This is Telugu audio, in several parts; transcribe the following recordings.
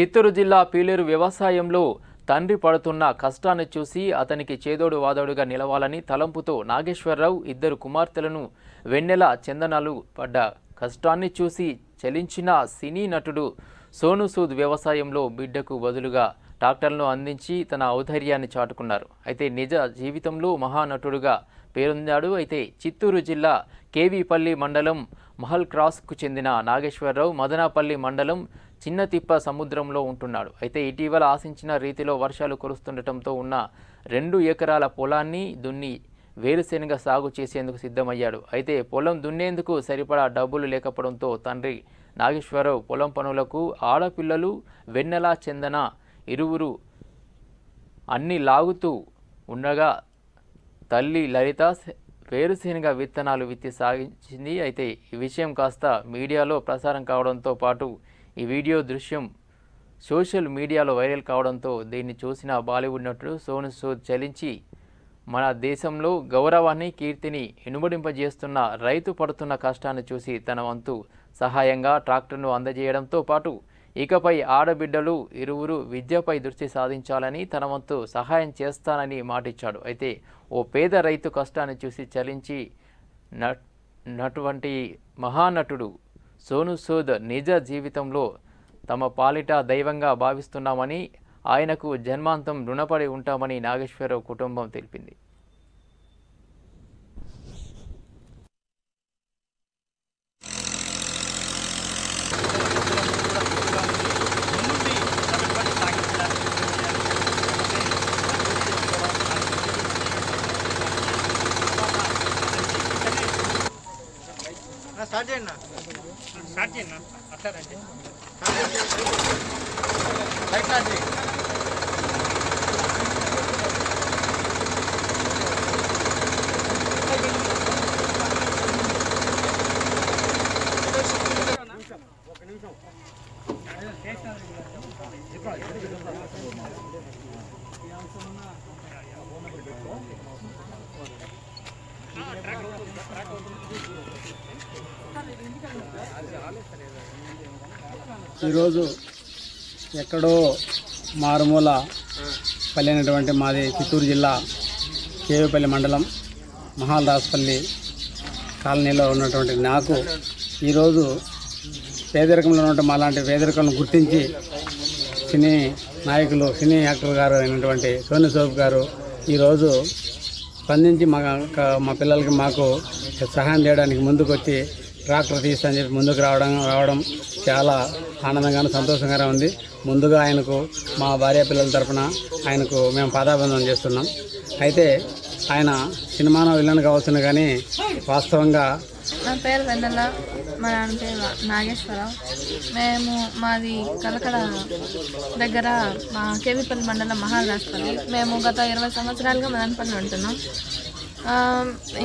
చిత్తూరు జిల్లా పీలేరు వ్యవసాయంలో తండ్రి పడుతున్న కష్టాన్ని చూసి అతనికి చేదోడు వాదోడుగా నిలవాలని తలంపుతో నాగేశ్వరరావు ఇద్దరు కుమార్తెలను వెన్నెల చందనాలు పడ్డ కష్టాన్ని చూసి చలించిన సినీ నటుడు సోను సూద్ వ్యవసాయంలో బిడ్డకు బదులుగా డాక్టర్లను అందించి తన ఔదార్యాన్ని చాటుకున్నారు. అయితే నిజ జీవితంలో మహానటుడుగా పేరొందాడు. అయితే చిత్తూరు జిల్లా కేవీపల్లి మండలం మహల్ క్రాస్కు చెందిన నాగేశ్వరరావు మదనాపల్లి మండలం చిన్నతిప్ప సముద్రంలో ఉంటున్నాడు. అయితే ఇటీవల ఆశించిన రీతిలో వర్షాలు కురుస్తుండటంతో ఉన్న రెండు ఎకరాల పొలాన్ని దున్ని వేరుశెనగ సాగు చేసేందుకు సిద్ధమయ్యాడు. అయితే పొలం దున్నేందుకు సరిపడా డబ్బులు లేకపోవడంతో తండ్రి నాగేశ్వరరావు పొలం పనులకు ఆడపిల్లలు వెన్నెల చందన ఇరువురు అన్ని లాగుతూ ఉండగా తల్లి లలిత వేరుశెనగ విత్తనాలు విత్తి సాగించింది. అయితే ఈ విషయం కాస్త మీడియాలో ప్రసారం కావడంతో పాటు ఈ వీడియో దృశ్యం సోషల్ మీడియాలో వైరల్ కావడంతో దీన్ని చూసిన బాలీవుడ్ నటుడు సోను సూద్ చలించి మన దేశంలో గౌరవాన్ని కీర్తిని ఇనుమడింపజేస్తున్న రైతు పడుతున్న కష్టాన్ని చూసి తన వంతు సహాయంగా ట్రాక్టర్ను అందజేయడంతో పాటు ఇకపై ఆడబిడ్డలు ఇరువురు విద్యపై దృష్టి సాధించాలని తన వంతు సహాయం చేస్తానని మాటిచ్చాడు. అయితే ఓ పేద రైతు కష్టాన్ని చూసి చలించి నట్ నటువంటి మహానటుడు సోను సూద్ నిజ జీవితంలో తమ పాలిట దైవంగా భావిస్తున్నామని ఆయనకు జన్మాంతం రుణపడి ఉంటామని నాగేశ్వరరావు కుటుంబం తెలిపింది. స్టార్ట్ చేయండి స్టార్ట్ చేయండి అట్లా రండి. లైట్ స్టార్ట్ చేయి. ఈరోజు ఎక్కడో మారుమూల పల్లి అయినటువంటి మాది చిత్తూరు జిల్లా కేవీపల్లి మండలం మహాల్దాస్పల్లి కాలనీలో ఉన్నటువంటి నాకు ఈరోజు పేదరికంలో ఉన్నటువంటి మాలాంటి పేదరికంను గుర్తించి సినీ నాయకులు సినీ యాక్టర్ గారు అయినటువంటి సోని సోప్ గారు ఈరోజు స్పందించి మా మా పిల్లలకి మాకు సహాయం చేయడానికి ముందుకొచ్చి ట్రాక్టర్ తీస్తా చెప్పి ముందుకు రావడం రావడం చాలా ఆనందంగాను సంతోషంగానే ఉంది. ముందుగా ఆయనకు మా భార్య పిల్లల తరపున ఆయనకు మేము పాదాబంధం చేస్తున్నాం. అయితే ఆయన సినిమాలో విలన్ కావాల్సిన కానీ వాస్తవంగా నా పేరు వెన్నెల మా నాన్న పేరు నాగేశ్వరరావు. మేము మాది కలకడ దగ్గర మా కేవీపల్లి మండలం మహారాష్ట్రపల్లి మేము గత ఇరవై సంవత్సరాలుగా మదనపల్లి ఉంటున్నాం.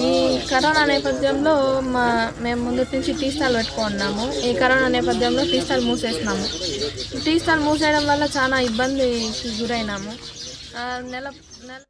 ఈ కరోనా నేపథ్యంలో మా మేము ముందు నుంచి టీ స్టాల్ పెట్టుకున్నాము. ఈ కరోనా నేపథ్యంలో టీ స్టాల్ మూసేసినాము. టీ స్టాల్ మూసేయడం వల్ల చాలా ఇబ్బందికి గురైనాము. నెల నెల